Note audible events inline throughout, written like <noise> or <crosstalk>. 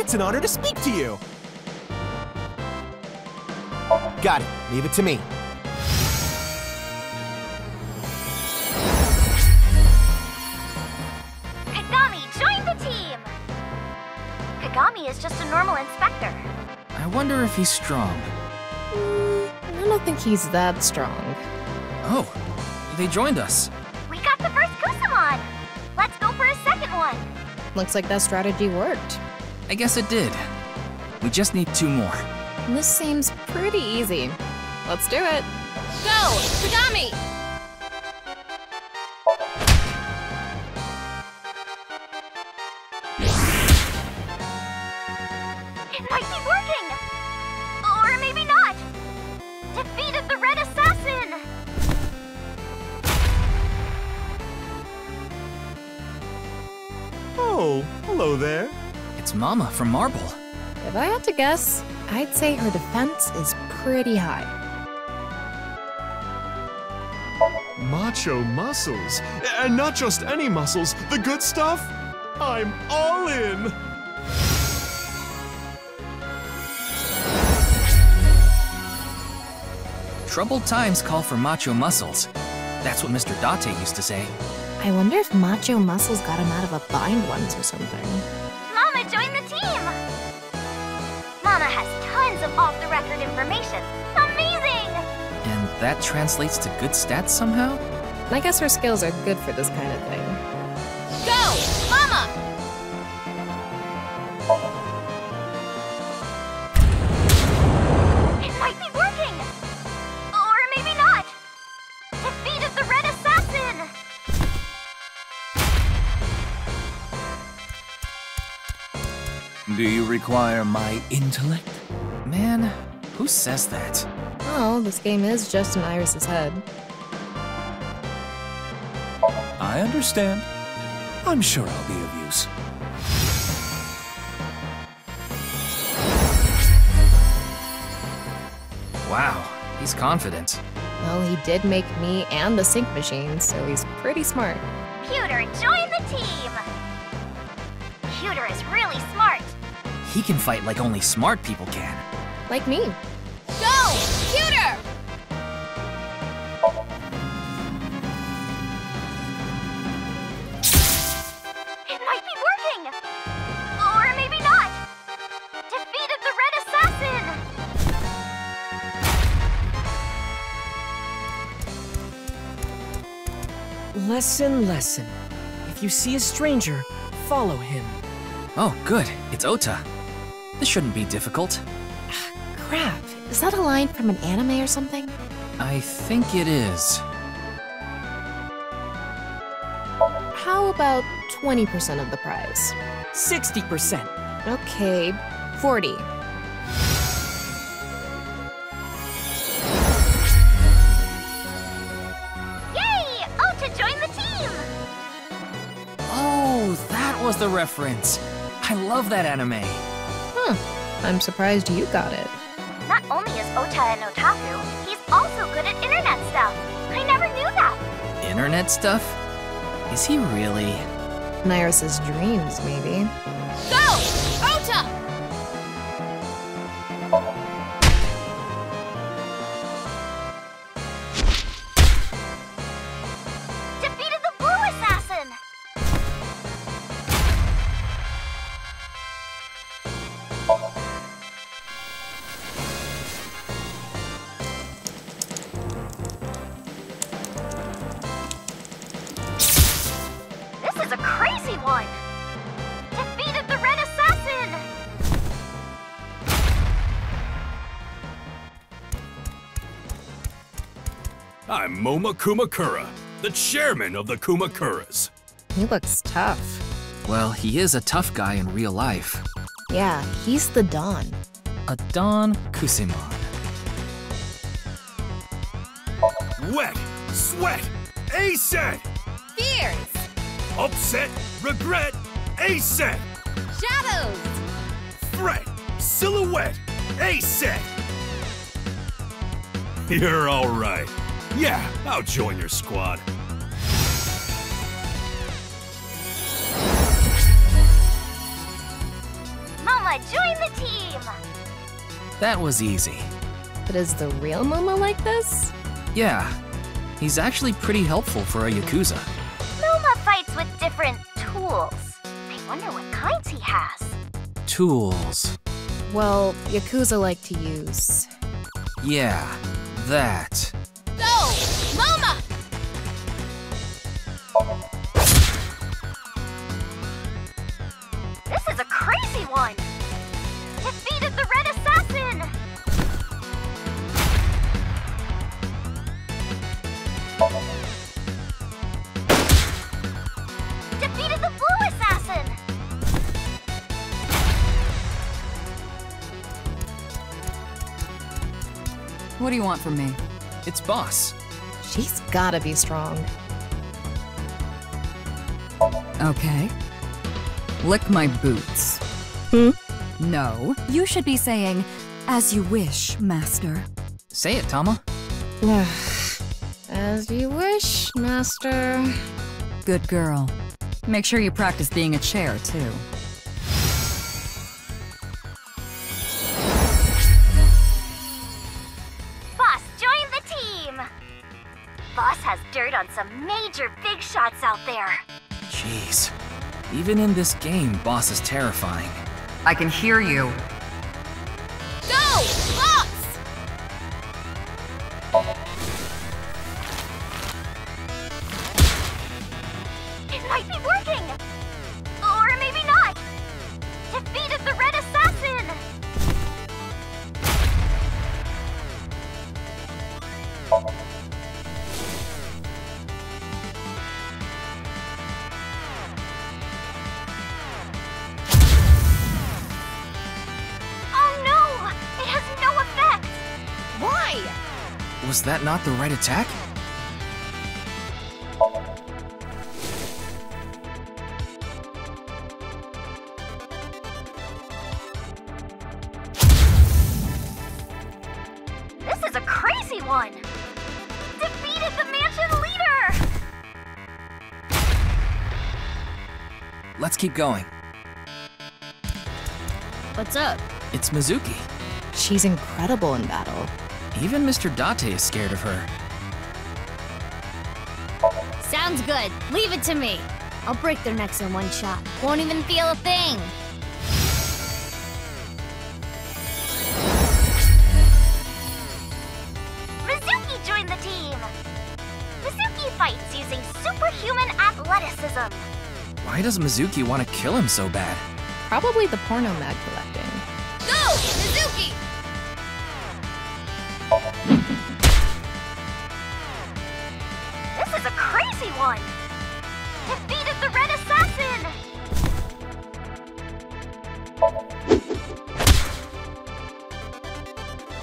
It's an honor to speak to you. Got it. Leave it to me. Kagami, join the team! Kagami is just a normal inspector. I wonder if he's strong. Mm, I don't think he's that strong. Oh, they joined us. We got the first Kusemon! Let's go for a second one! Looks like that strategy worked. I guess it did. We just need two more. This seems pretty easy. Let's do it. Go! Kagami! It might be working! Or maybe not! Defeated the Red Assassin! Oh, hello there. It's Mama from Marble. If I had to guess, I'd say her defense is pretty high. Macho muscles. And not just any muscles, the good stuff? I'm all in! Troubled times call for macho muscles. That's what Mr. Date used to say. I wonder if Macho Muscles got him out of a bind once or something. Of information. Amazing! And that translates to good stats somehow? I guess her skills are good for this kind of thing. Go! Mama! It might be working! Or maybe not! Defeated the Red Assassin! Do you require my intellect? Man, who says that? Oh, this game is just in Iris's head. I understand. I'm sure I'll be of use. Wow, he's confident. Well, he did make me and the sync machine, so he's pretty smart. Pewter, join the team! Pewter is really smart. He can fight like only smart people can. Like me. Lesson, lesson. If you see a stranger, follow him. Oh, good. It's Ota. This shouldn't be difficult. <sighs> Crap, is that a line from an anime or something? I think it is. How about 20% of the prize? 60%. Okay, 40. That was the reference. I love that anime. Hmm, I'm surprised you got it. Not only is Ota an otaku, he's also good at internet stuff. I never knew that. Internet stuff? Is he really? In dreams, maybe. Go! Ota! Moma Kumakura, the chairman of the Kumakuras. He looks tough. Well, he is a tough guy in real life. Yeah, he's the Don. A Don Kusemon. Wet, sweat, ASET! Fierce! Upset, regret, ASET! Shadows! Threat, silhouette, ASET! You're alright. Yeah, I'll join your squad. Mama join the team! That was easy. But is the real Momo like this? Yeah, he's actually pretty helpful for a Yakuza. Moma fights with different tools. I wonder what kinds he has. Tools. Well, Yakuza like to use. Yeah, that. What do you want from me? It's Boss. She's gotta be strong. Okay. Lick my boots. Hmm? No, you should be saying, as you wish, master. Say it, Tama. <sighs> As you wish, master. Good girl. Make sure you practice being a chair, too. Boss has dirt on some major big shots out there. Jeez. Even in this game, Boss is terrifying. I can hear you. Was that not the right attack? This is a crazy one! Defeated the mansion leader! Let's keep going. What's up? It's Mizuki. She's incredible in battle. Even Mr. Date is scared of her. Sounds good. Leave it to me. I'll break their necks in one shot. Won't even feel a thing. Mizuki joined the team! Mizuki fights using superhuman athleticism. Why does Mizuki want to kill him so bad? Probably the porno mag one! Defeated the Red Assassin!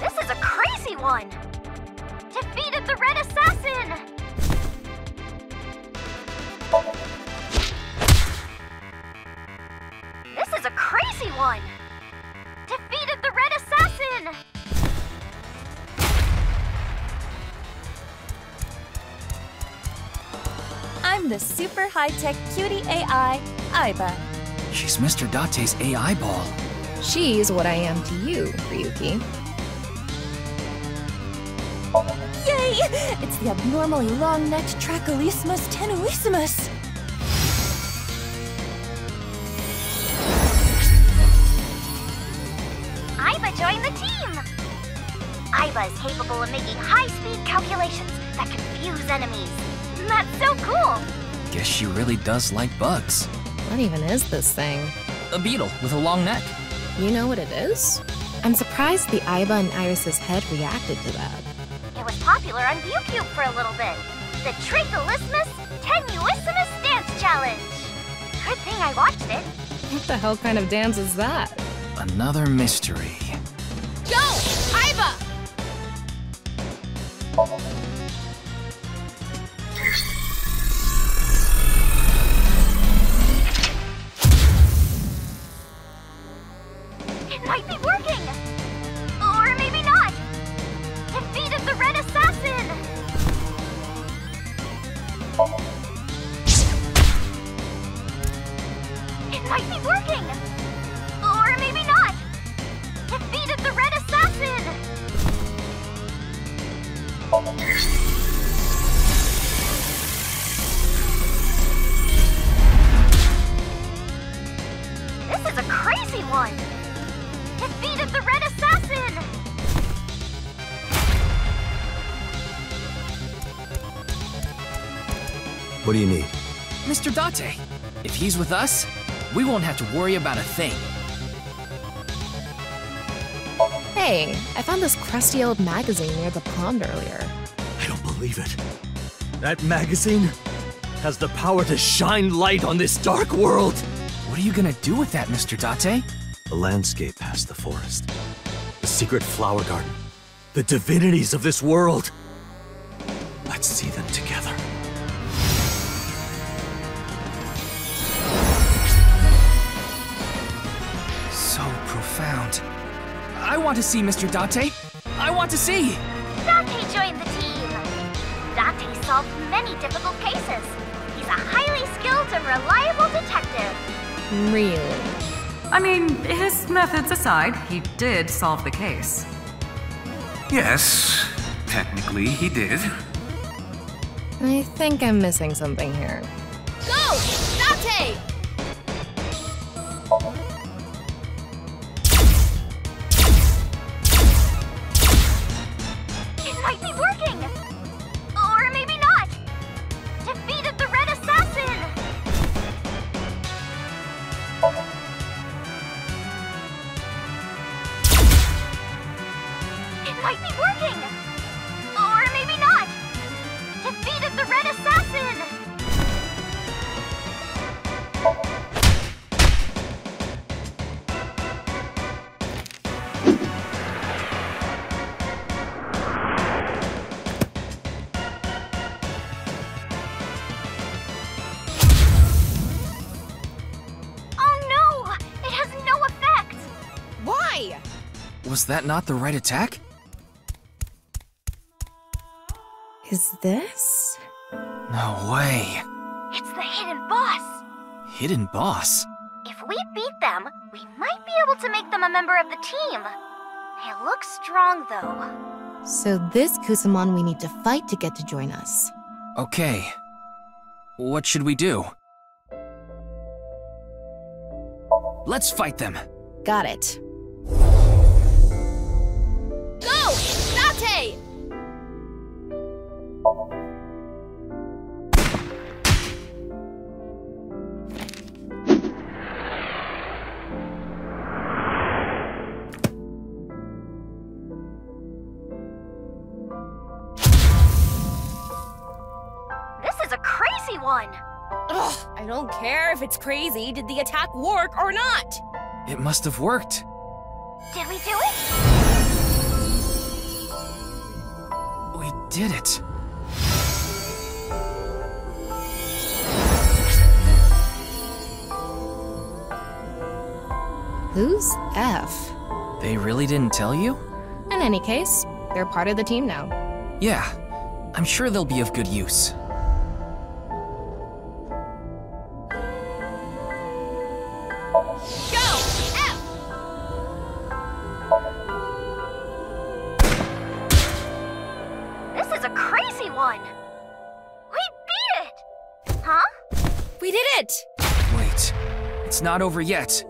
This is a crazy one! Defeated the Red Assassin! This is a crazy one! I'm the super high-tech cutie AI, Aiba. She's Mr. Date's AI ball. She's what I am to you, Ryuki. Yay! It's the abnormally long-necked Tracholismus tenuissimus. Aiba joined the team! Aiba is capable of making high-speed calculations that confuse enemies. That's so cool! Guess she really does like bugs. What even is this thing? A beetle with a long neck. You know what it is? I'm surprised the Aiba and Iris's head reacted to that. It was popular on ViewCube for a little bit. The Tracholismus Tenuissimus Dance Challenge! Good thing I watched it. What the hell kind of dance is that? Another mystery. Go! Aiba! be working! Or maybe not! Defeated the Red Assassin! This is a crazy one! Defeated the Red Assassin! What do you need? Mr. Date, if he's with us, we won't have to worry about a thing. Hey, I found this crusty old magazine near the pond earlier. I don't believe it. That magazine has the power to shine light on this dark world. What are you gonna do with that, Mr. Date? The landscape past the forest, the secret flower garden, the divinities of this world. Let's see them to see Mr. Date. I want to see. Date joined the team! Date solved many difficult cases. He's a highly skilled and reliable detective. Really? I mean, his methods aside, he did solve the case. Yes, technically he did. I think I'm missing something here. Go! Date! Might be working! Or maybe not! Defeated the Red Assassin! Oh no! It has no effect! Why? Was that not the right attack? Is this? No way. It's the hidden boss! Hidden boss? If we beat them, we might be able to make them a member of the team. They look strong, though. So this Kusemon we need to fight to get to join us. Okay. What should we do? Let's fight them. Got it. Go! Date! Ugh, I don't care if it's crazy. Did the attack work or not? It must have worked. Did we do it? We did it. Who's F? They really didn't tell you? In any case, they're part of the team now. Yeah. I'm sure they'll be of good use. Not over yet.